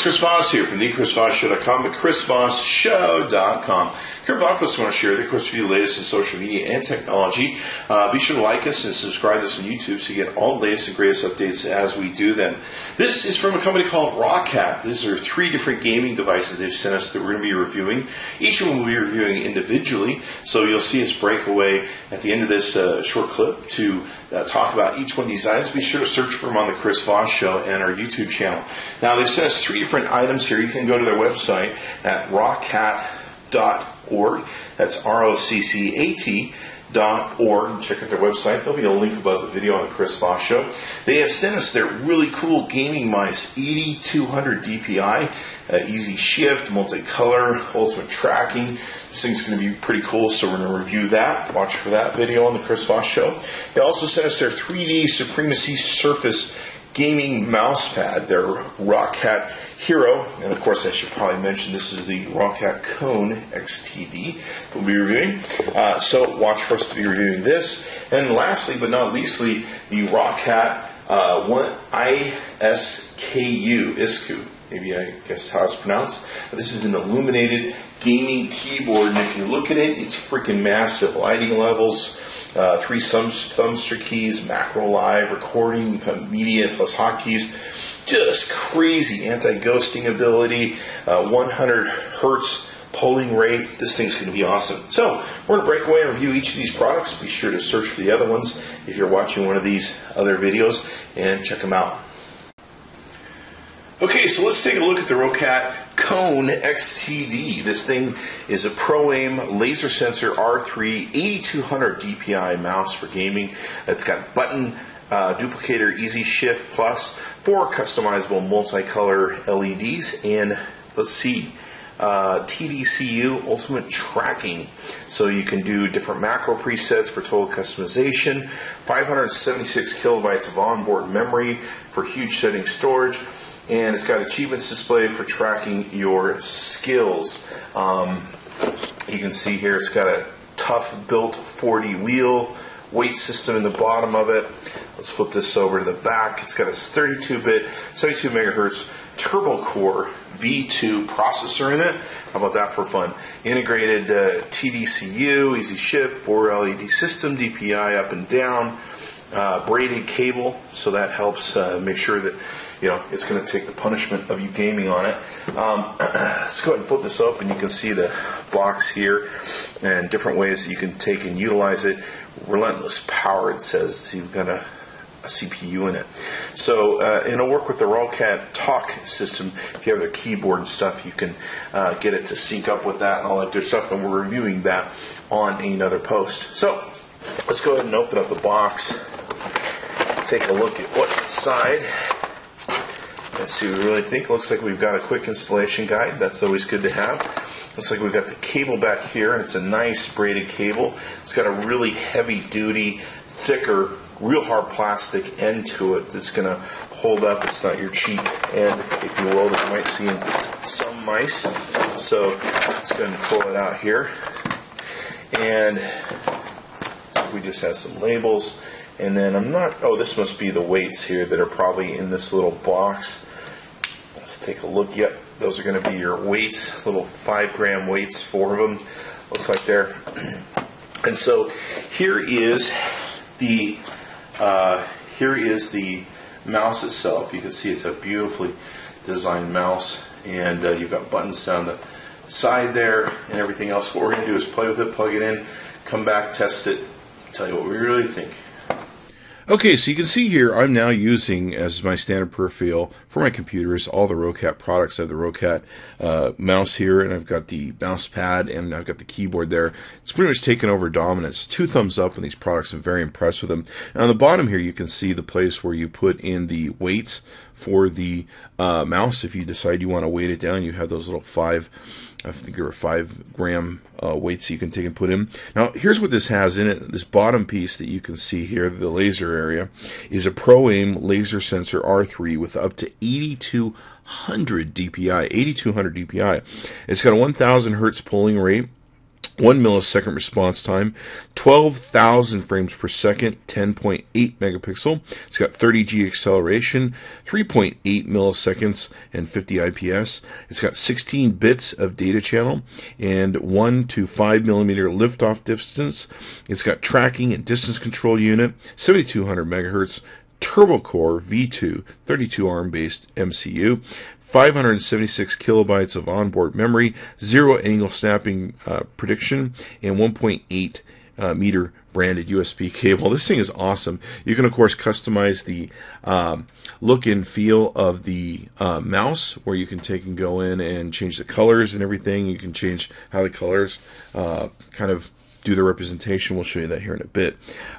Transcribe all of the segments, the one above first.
Chris Voss here from thechrisvossshow.com, thechrisvossshow.com. Here at Blogpost, I want to share the course you the latest in social media and technology. Uh, be sure to like us and subscribe to us on YouTube so you get all the latest and greatest updates as we do them. This is from a company called Roccat. These are three different gaming devices they've sent us that we're going to be reviewing. Each one we'll be reviewing individually, so you'll see us break away at the end of this uh, short clip to uh, talk about each one of these items. Be sure to search for them on the Chris Voss Show and our YouTube channel. Now, they've sent us three different items here. You can go to their website at roccat.com org. That's R O C C A T dot org. and Check out their website. There'll be a link above the video on the Chris Voss Show. They have sent us their really cool gaming mice, 8200 DPI, uh, easy shift, multicolor, ultimate tracking. This thing's going to be pretty cool, so we're going to review that. Watch for that video on the Chris Voss Show. They also sent us their 3D Supremacy Surface gaming mouse pad, their Roccat Hiro, and of course, I should probably mention this is the Roccat Kone XTD we'll be reviewing. Uh, so watch for us to be reviewing this. And lastly, but not leastly, the Roccat uh, one ISKU, ISKU, maybe I guess how it's pronounced. This is an illuminated gaming keyboard, and if you look at it, it's freaking massive. Lighting levels, uh, three thumbstick keys, macro live, recording, media, plus hotkeys. Just crazy anti-ghosting ability, uh, 100 hertz polling rate. This thing's going to be awesome. So we're going to break away and review each of these products. Be sure to search for the other ones if you're watching one of these other videos and check them out. Okay, so let's take a look at the Roccat Kone XTD. This thing is a Pro Aim laser sensor R3 8200 DPI mouse for gaming. It's got button uh, duplicator easy shift plus four customizable multicolor LEDs and let's see uh, TDCU ultimate tracking so you can do different macro presets for total customization 576 kilobytes of onboard memory for huge setting storage and it's got achievements display for tracking your skills. Um, you can see here it's got a tough built 40 wheel weight system in the bottom of it. Let's flip this over to the back. It's got a 32-bit, 72 megahertz turbo core V2 processor in it. How about that for fun? Integrated uh, TDCU, easy shift, 4 LED system, DPI up and down, uh, braided cable, so that helps uh, make sure that you know, it's going to take the punishment of you gaming on it. Um, let's go ahead and flip this open. You can see the box here and different ways that you can take and utilize it. Relentless power, it says. So you've got a, a CPU in it. So, uh, and it'll work with the Roccat Talk system. If you have their keyboard and stuff, you can uh, get it to sync up with that and all that good stuff. And we're reviewing that on another post. So, let's go ahead and open up the box. Take a look at what's inside. Let's see what we really think. Looks like we've got a quick installation guide. That's always good to have. Looks like we've got the cable back here, and it's a nice braided cable. It's got a really heavy duty, thicker, real hard plastic end to it that's going to hold up. It's not your cheap end, if you will, that you might see in some mice. So let's go ahead and pull it out here. And so we just have some labels. And then I'm not, oh, this must be the weights here that are probably in this little box. Let's take a look. Yep, those are going to be your weights, little five gram weights, four of them. Looks like they're. And so here is the uh, here is the mouse itself. You can see it's a beautifully designed mouse, and uh, you've got buttons down the side there and everything else. What we're going to do is play with it, plug it in, come back, test it, tell you what we really think. Okay, so you can see here I'm now using as my standard peripheral for my computers all the Roccat products. I have the Roccat uh, mouse here, and I've got the mouse pad, and I've got the keyboard there. It's pretty much taken over dominance. Two thumbs up on these products. I'm very impressed with them. And on the bottom here, you can see the place where you put in the weights for the uh, mouse. If you decide you want to weight it down, you have those little five I think there are five gram uh, weights you can take and put in. Now, here's what this has in it. This bottom piece that you can see here, the laser area, is a Pro Aim laser sensor R3 with up to 8200 DPI. 8200 DPI. It's got a 1000 hertz polling rate. 1 millisecond response time, 12,000 frames per second, 10.8 megapixel. It's got 30G acceleration, 3.8 milliseconds, and 50 IPS. It's got 16 bits of data channel and 1 to 5 millimeter liftoff distance. It's got tracking and distance control unit, 7200 megahertz, Turbo Core V2 32 ARM based MCU, 576 kilobytes of onboard memory, zero angle snapping uh, prediction, and 1.8 uh, meter branded USB cable. This thing is awesome. You can, of course, customize the um, look and feel of the uh, mouse, where you can take and go in and change the colors and everything. You can change how the colors uh, kind of do the representation. We'll show you that here in a bit.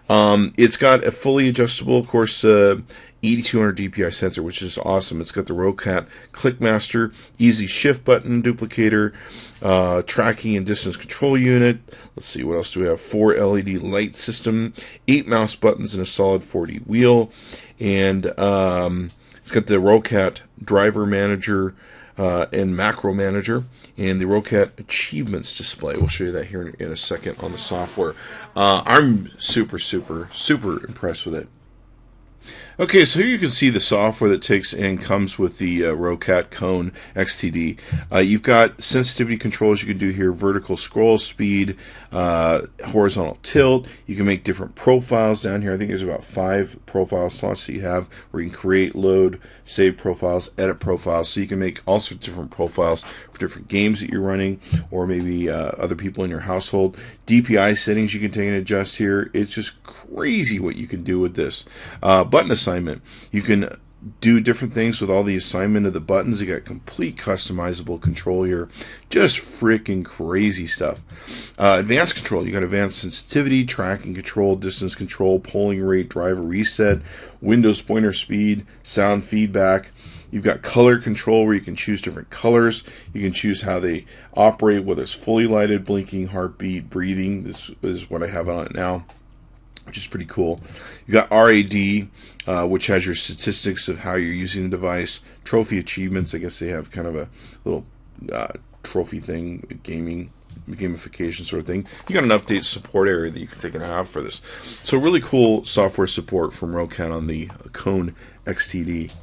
Um, it's got a fully adjustable, of course, uh, 8200 DPI sensor, which is awesome. It's got the Roccat ClickMaster, easy shift button duplicator, uh, tracking and distance control unit. Let's see, what else do we have? Four LED light system, eight mouse buttons, and a solid 4D wheel. And um, it's got the Roccat driver manager uh, and macro manager and the Roccat achievements display. We'll show you that here in, in a second on the software. Uh, I'm super, super, super impressed with it. Okay, so here you can see the software that takes and comes with the uh, Roccat Kone XTD. Uh, you've got sensitivity controls you can do here, vertical scroll speed, uh, horizontal tilt. You can make different profiles down here. I think there's about five profile slots that you have where you can create, load, save profiles, edit profiles. So you can make all sorts of different profiles for different games that you're running or maybe uh, other people in your household. DPI settings you can take and adjust here. It's just crazy what you can do with this. Button assignment. You can do different things with all the assignment of the buttons. You got complete customizable control here. Just freaking crazy stuff. Uh, advanced control. You got advanced sensitivity, tracking control, distance control, polling rate, driver reset, Windows pointer speed, sound feedback. You've got color control where you can choose different colors. You can choose how they operate, whether it's fully lighted, blinking, heartbeat, breathing. This is what I have on it now which is pretty cool. You got RAD, uh, which has your statistics of how you're using the device. Trophy achievements, I guess they have kind of a little uh, trophy thing, gaming gamification sort of thing. You got an update support area that you can take and have for this. So really cool software support from Roccat on the Kone XTD.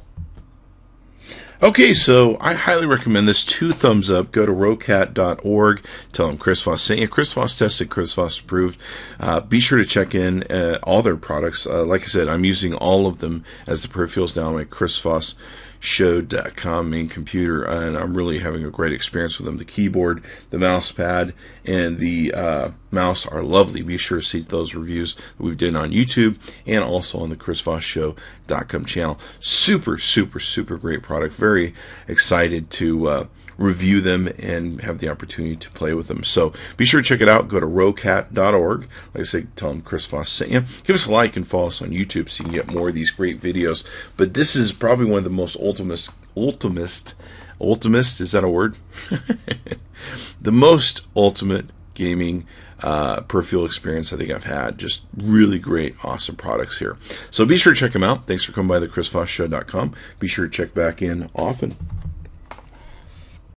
Okay, so I highly recommend this. Two thumbs up. Go to roccat.org. Tell them Chris Voss sent you. Chris Voss tested, Chris Voss approved. Uh, be sure to check in uh, all their products. Uh, like I said, I'm using all of them as the peripherals down my Chris Voss show.com main computer, and I'm really having a great experience with them. The keyboard, the mouse pad, and the uh, mouse are lovely. Be sure to see those reviews that we've done on YouTube and also on the ChrisVossShow.com channel. Super, super, super great product. Very excited to uh, review them and have the opportunity to play with them. So be sure to check it out. Go to roccat.org. Like I said, tell them Chris Voss sent you. Give us a like and follow us on YouTube so you can get more of these great videos. But this is probably one of the most ultimate, ultimate, ultimate, is that a word? the most ultimate gaming uh, peripheral experience I think I've had. Just really great, awesome products here. So be sure to check them out. Thanks for coming by the ChrisVossShow.com. Be sure to check back in often.